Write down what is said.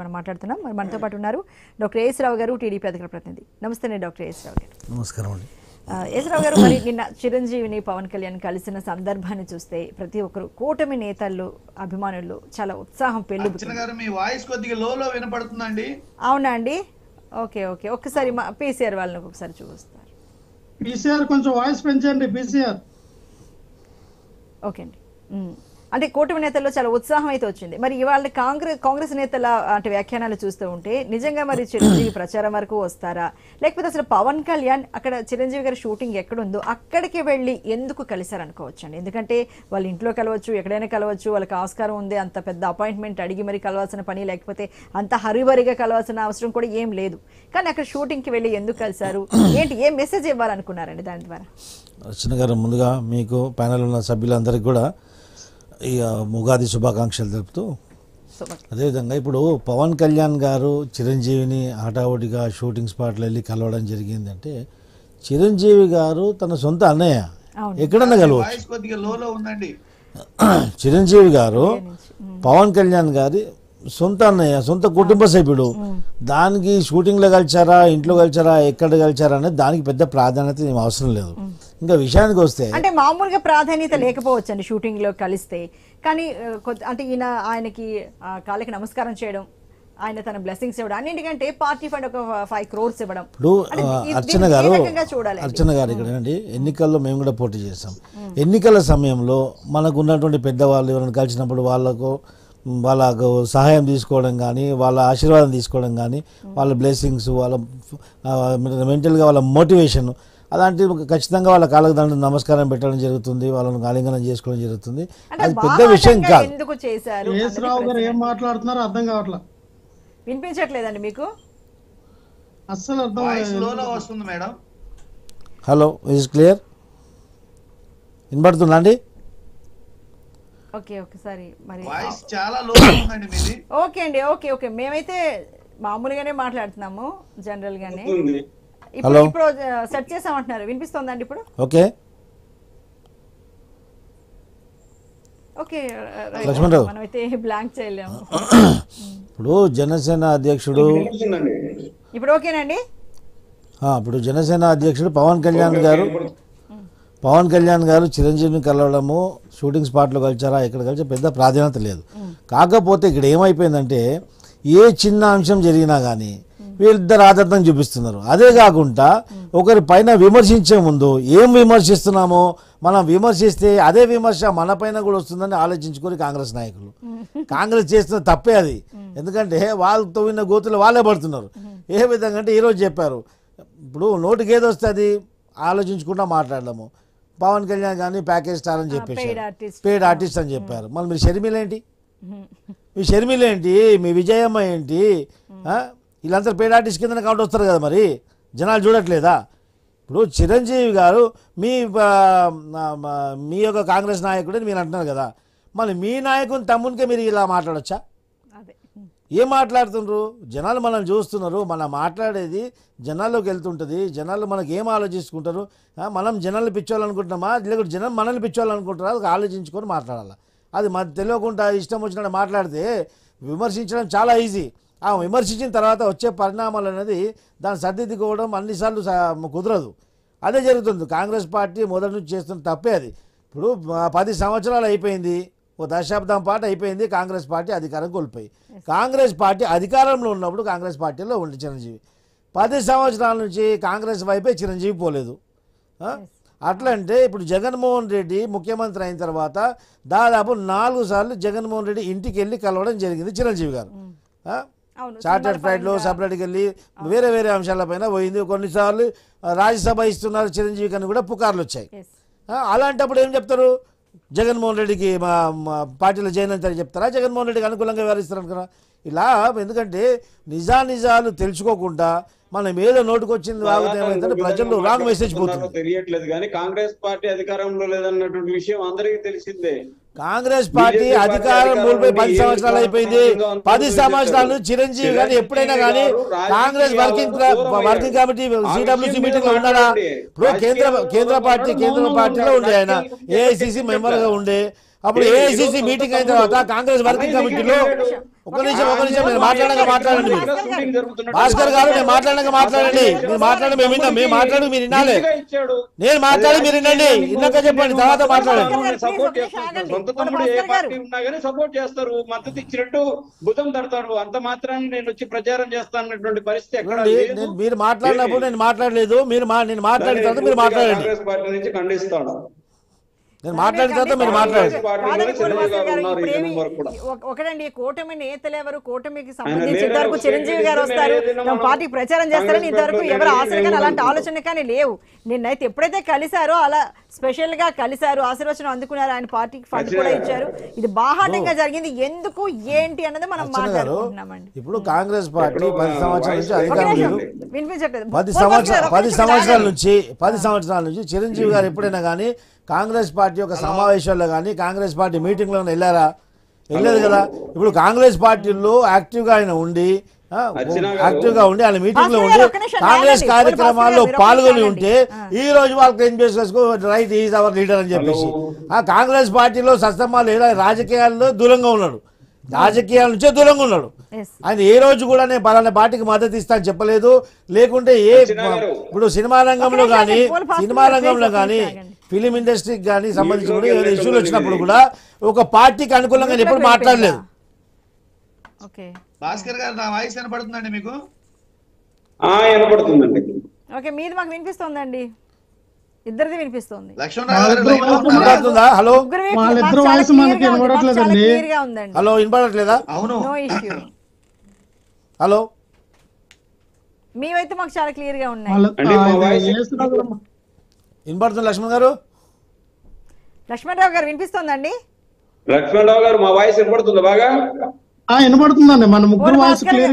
మనం మాట్లాడుతున్నాం. మరి మనతో పాటు ఉన్నారు డాక్టర్ ఏఎస్ రావు గారు టీడీపీ అధికార ప్రతినిధి. నమస్తే డాక్టర్ ఏఎస్ రావు గారు. నమస్కారం అండి. ఏఎస్ రావు గారు మరి నిన్న చిరంజీవిని పవన్ కళ్యాణ్ కలిసిన సందర్భాన్ని చూస్తే ప్రతి ఒక్కరు కూటమి నేతలు అభిమానులు చాలా ఉత్సాహం మీ వాయిస్ కొద్దిగా లోలో వినపడుతుందండి. అవునా అండి? Okay okay. ఒక్కసారి మా పీసీఆర్ వాళ్ళని ఒకసారి చూపిస్తారు. పీసీఆర్ కొంచెం వాయిస్ పెంచండి పీసీఆర్. ఓకే అండి. అంటే కూటమి నేతల్లో చాలా ఉత్సాహం అయితే వచ్చింది. మరి ఇవాళ కాంగ్రెస్ కాంగ్రెస్ నేతల అంటే వ్యాఖ్యానాలు చూస్తూ ఉంటే నిజంగా మరి చిరంజీవి ప్రచారం వరకు వస్తారా? లేకపోతే అసలు పవన్ కళ్యాణ్ అక్కడ చిరంజీవి గారి షూటింగ్ ఎక్కడుందో అక్కడికి వెళ్ళి ఎందుకు కలిశారనుకోవచ్చండి? ఎందుకంటే వాళ్ళ ఇంట్లో కలవచ్చు ఎక్కడైనా కలవచ్చు వాళ్ళకి ఆస్కారం ఉంది అంత పెద్ద అపాయింట్మెంట్ అడిగి మరి కలవాల్సిన పని లేకపోతే అంత హరిబరిగా కలవాల్సిన అవసరం కూడా ఏం లేదు. కానీ అక్కడ షూటింగ్కి వెళ్ళి ఎందుకు కలిశారు? ఏంటి ఏం మెసేజ్ ఇవ్వాలనుకున్నారండి దాని ద్వారా? అర్చన గారు ముందుగా మీకు ప్యానల్ ఉన్న సభ్యులందరికీ కూడా ఈ ఆ, ఉగాది శుభాకాంక్షలు తెలుపుతూ అదేవిధంగా ఇప్పుడు పవన్ కళ్యాణ్ గారు చిరంజీవిని హఠావుడిగా షూటింగ్ స్పాట్లో వెళ్ళి కలవడం జరిగిందంటే చిరంజీవి గారు తన సొంత అన్నయ్య. ఎక్కడన్నా కలవచ్చు. చిరంజీవి గారు పవన్ కళ్యాణ్ గారి సొంత అన్నయ్య సొంత కుటుంబ సభ్యుడు. దానికి షూటింగ్లో కలిచారా ఇంట్లో కలిచారా ఎక్కడ కలిచారా అనేది దానికి పెద్ద ప్రాధాన్యత ఏం అవసరం లేదు. ఇంకా విషయానికి వస్తే అంటే మామూలుగా ప్రాధాన్యత లేకపోవచ్చు అండి షూటింగ్లో కలిస్తే కానీ అంటే ఈయన ఆయనకి కాళ్ళకి నమస్కారం చేయడం ఆయన తన బ్లెస్సింగ్స్ ఇవ్వడం అన్నింటికంటే పార్టీ ఫండ్ ఒక ఫైవ్ క్రోర్స్ ఇవ్వడం. ఇప్పుడు అర్చన గారు అర్చన గారు ఇక్కడ ఏంటంటే ఎన్నికల్లో మేము కూడా పోటీ చేస్తాం. ఎన్నికల సమయంలో మనకు ఉన్నటువంటి పెద్దవాళ్ళు ఎవరైనా కలిసినప్పుడు వాళ్ళకు వాళ్ళకు సహాయం తీసుకోవడం కానీ వాళ్ళ ఆశీర్వాదం తీసుకోవడం కానీ వాళ్ళ బ్లెస్సింగ్స్ వాళ్ళ మెంటల్గా వాళ్ళ మోటివేషన్ అలాంటి ఖచ్చితంగా వాళ్ళ కాళ్ళకు దండ నమస్కారం పెట్టడం జరుగుతుంది వాళ్ళని ఆలింగనం చేసుకోవడం జరుగుతుంది. అది పెద్ద విషయం కాదు. ఎందుకు చేశారు? కేఎస్ రావు గారు ఏం మాట్లాడుతున్నారో అర్థం కావట్లా. వినిపించట్లేదండి మీకు? అస్సలు వస్తుంది మేడం. Hello is clear? వినపడుతుందా అండి? ఓకే ఒకసారి మరి వాయిస్ చాలా ఉందండి మీది. ఓకే అండి ఓకే ఓకే. మేమైతే మామూలుగానే మాట్లాడుతున్నాము జనరల్ గానే ఇప్పుడు హలో. ఇప్పుడు సెట్ చేసామంటున్నారు. వినిపిస్తోందండి ఇప్పుడు? ఓకే. ఓకే. మనమైతే బ్లాంక్ చేయలేము. ఇప్పుడు జనసేన అధ్యక్షుడు ఇప్పుడు ఓకేనండి? ఆ, ఇప్పుడు జనసేన అధ్యక్షుడు పవన్ కళ్యాణ్ గారు పవన్ కళ్యాణ్ గారు చిరంజీవిని కలవడము షూటింగ్ స్పాట్లో కలిచారా ఇక్కడ కలిసి పెద్ద ప్రాధాన్యత లేదు. కాకపోతే ఇక్కడ ఏమైపోయిందంటే ఏ చిన్న అంశం జరిగినా కానీ వీళ్ళిద్దరు ఆదర్థం చూపిస్తున్నారు. అదే కాకుండా ఒకరి పైన విమర్శించే ముందు ఏం విమర్శిస్తున్నామో మనం విమర్శిస్తే అదే విమర్శ మన పైన కూడా వస్తుందని ఆలోచించుకొని కాంగ్రెస్ నాయకులు. కాంగ్రెస్ చేస్తున్న తప్పే అది. ఎందుకంటే వాళ్ళు తవ్విన గోతులు వాళ్ళే పడుతున్నారు. ఏ విధంగా అంటే ఈరోజు చెప్పారు. ఇప్పుడు నోటికి ఏది వస్తుంది ఆలోచించుకుంటా మాట్లాడడము. పవన్ కళ్యాణ్ కానీ ప్యాకేజ్ స్టార్ అని చెప్పేసి. పేడ్ ఆర్టిస్ట్ అని చెప్పారు. మళ్ళీ మీరు షర్మిల ఏంటి? మీ షర్మిల ఏంటి? మీ విజయమ్మ ఏంటి? వీళ్ళంతా పేడ్ ఆర్టిస్ట్ కింద కౌంట్ వస్తారు కదా మరి? జనాలు చూడట్లేదా? ఇప్పుడు చిరంజీవి గారు మీ మీ యొక్క కాంగ్రెస్ నాయకుడు అని మీరు అంటున్నారు కదా. మళ్ళీ మీ నాయకుని తమ్మునికే మీరు ఇలా మాట్లాడొచ్చా? ఏం మాట్లాడుతుండ్రు? జనాలు మనల్ని చూస్తున్నారు. మనం మాట్లాడేది జనాల్లోకి వెళ్తుంటుంది. జనాలు మనకి ఏం ఆలోచించుకుంటారు మనం జనాలు పిచ్చోవాలనుకుంటున్నామా లేకపోతే జనం మనల్ని పిచ్చోవాలనుకుంటారా అది ఆలోచించుకొని మాట్లాడాలి? అది మన తెలియకుండా ఇష్టం వచ్చినట్టు మాట్లాడితే విమర్శించడం చాలా ఈజీ. ఆ విమర్శించిన తర్వాత వచ్చే పరిణామాలు అనేది దాన్ని సర్దిద్దుకోవడం అన్నిసార్లు కుదరదు. అదే జరుగుతుంది. కాంగ్రెస్ పార్టీ మొదటి నుంచి చేస్తున్న తప్పే అది. ఇప్పుడు పది సంవత్సరాలు అయిపోయింది. ఓ దశాబ్దం పాటు అయిపోయింది కాంగ్రెస్ పార్టీ అధికారం కోల్పోయి. కాంగ్రెస్ పార్టీ అధికారంలో ఉన్నప్పుడు కాంగ్రెస్ పార్టీలో ఉండి చిరంజీవి. పది సంవత్సరాల నుంచి కాంగ్రెస్ వైపే చిరంజీవి పోలేదు? అట్లంటే ఇప్పుడు జగన్మోహన్ రెడ్డి ముఖ్యమంత్రి అయిన తర్వాత దాదాపు నాలుగు సార్లు జగన్మోహన్ రెడ్డి ఇంటికి వెళ్ళి కలవడం జరిగింది చిరంజీవి గారు. చార్టెడ్ ఫ్లైట్లో సపరేట్కి వెళ్ళి వేరే వేరే అంశాలపైన పోయింది. కొన్నిసార్లు రాజ్యసభ ఇస్తున్నారు చిరంజీవికి అని కూడా పుకార్లు వచ్చాయి. అలాంటప్పుడు ఏం చెప్తారు? జగన్మోహన్ రెడ్డికి మా పార్టీలో పార్టీలో చేయనంతని చెప్తారా? జగన్మోహన్ రెడ్డికి అనుకూలంగా వ్యవహరిస్తారు అనుకున్నా ఇలా ఎందుకంటే నిజానిజాలు తెలుసుకోకుండా మనం ఏదో నోటుకొచ్చింది వాగితే ఏమైందంటే ప్రజల్లో రాంగ్ మెసేజ్ పోతుంది. తెలియట్లేదు కానీ కాంగ్రెస్ పార్టీ అధికారంలో లేదన్నటువంటి విషయం అందరికీ తెలిసిందే. కాంగ్రెస్ పార్టీ అధికారం కోల్పోయి పది సంవత్సరాలు అయిపోయింది. పది. సంవత్సరాలు చిరంజీవి కానీ ఎప్పుడైనా కానీ Congress working working. Committee CWC మీటింగ్లో ఉన్నాడా. ఇప్పుడు కేంద్ర కేంద్ర పార్టీ దూరం కేంద్ర పార్టీలో ఉండే ఆయన. ఏఐసిసి మెంబర్గా ఉండే. అప్పుడు ఏఐసిసి మీటింగ్ అయిన తర్వాత కాంగ్రెస్ వర్కింగ్ కమిటీలో. ఒక నిమిషం ఒక నిమిషం మీరు మాట్లాడక మాట్లాడండి. మీరు భాస్కర్ గారు నేను మాట్లాడక మాట్లాడండి. మీరు మాట్లాడి మేము విన్నాం మేము మాట్లాడి మీరు వినాలి. నేను మాట్లాడి మీరు వినండి. ఇన్నాక చెప్పండి తర్వాత మాట్లాడండి. సపోర్ట్ చేస్తారు. మద్దతు ఇచ్చినట్టు భుజం తడతాడు అంత మాత్రాన్ని నేను వచ్చి ప్రచారం చేస్తానన్నటువంటి పరిస్థితి ఎక్కడ మీరు మాట్లాడినప్పుడు నేను మాట్లాడలేదు. మీరు నేను మాట్లాడిన తర్వాత మీరు మాట్లాడండి. కాంగ్రెస్ పార్టీ నుంచి ఖండిస్తాను. నేను మాట్లాడిన తర్వాత మీరు మాట్లాడండి. ఒక- ఒకటండి కూటమి నేతలు ఎవరు? కూటమికి సంబంధించి ఇంతవరకు చిరంజీవి గారు వస్తారు. తమ మనం పార్టీకి ప్రచారం చేస్తారని ఇంతవరకు ఎవరు ఆశలు కానీ అలాంటి. ఆలోచన కానీ లేవు. నిన్నైతే ఎప్పుడైతే కలిశారో అలా స్పెషల్గా కలిశారు ఆశీర్వచనం అందుకున్నారు ఆయన పార్టీకి ఫండ్ కూడా ఇచ్చారు. ఇది బాహాటంగా జరిగింది. ఎందుకు ఏంటి అన్నది మనం మాట్లాడుకుంటున్నామండి. ఇప్పుడు కాంగ్రెస్ పార్టీ పది సంవత్సరాల నుంచి అధికారం వినిపించట్లేదు. పది సంవత్సరాల పది సంవత్సరాల. నుంచి పది సంవత్సరాల నుంచి చిరంజీవి గారు ఎప్పుడైనా కానీ కాంగ్రెస్ పార్టీ యొక్క సమావేశాల్లో కానీ కాంగ్రెస్ పార్టీ మీటింగ్లో వెళ్ళారా వెళ్ళలేదు కదా ఇప్పుడు కాంగ్రెస్ పార్టీలో యాక్టివ్గా ఆయన ఉండి. యాక్టివ్గా ఉండి ఆయన మీటింగ్లో ఉండి కాంగ్రెస్. కార్యక్రమాల్లో పాల్గొని ఉంటే. ఈ రోజు వాళ్ళకి ఏం చేసుకో రైట్ ఈజ్ అవర్ లీడర్ అని చెప్పేసి ఆ కాంగ్రెస్ పార్టీలో సస్తమాలు ఏడా రాజకీయాల్లో దూరంగా ఉన్నాడు రాజకీయాల నుంచే దూరంగా ఉన్నాడు. ఆయన ఏ రోజు కూడా నేను పలానా పార్టీకి మద్దతు ఇస్తా అని చెప్పలేదు లేకుంటే ఏ. ఇప్పుడు సినిమా రంగంలో కానీ సినిమా రంగంలో కానీ. ఫిలిం ఇండస్ట్రీకి కానీ సంబంధించి కూడా మీట్లో ఏదైనా ఇష్యూలు వచ్చినప్పుడు. కూడా ఒక పార్టీకి అనుకూలంగా నేను ఎప్పుడు మాట్లాడలేదు. ఓకే. భాస్కర్ గారు నా వాయిస్ వినపడుతుందండి మీకు? వినపడుతుందండి. ఓకే మీది మాకు వినిపిస్తోందండి. ఇద్దరిది వినిపిస్తోంది. హలో? వాయిస్ మనకి వినపడట్లేదండి. హలో వినపడట్లేదా? అవును. No issue hello? మీవైతే మాకు చాలా క్లియర్గా ఉన్నాయి వినపడుతుంది లక్ష్మణ్ గారు? లక్ష్మణరావు గారు వినిపిస్తోందండి? లక్ష్మణరావు గారు మా వాయిస్ వినపడుతుందా బాగా? ఆ, వినపడుతుందండి. మన ముగ్గురు వాయిస్ క్లియర్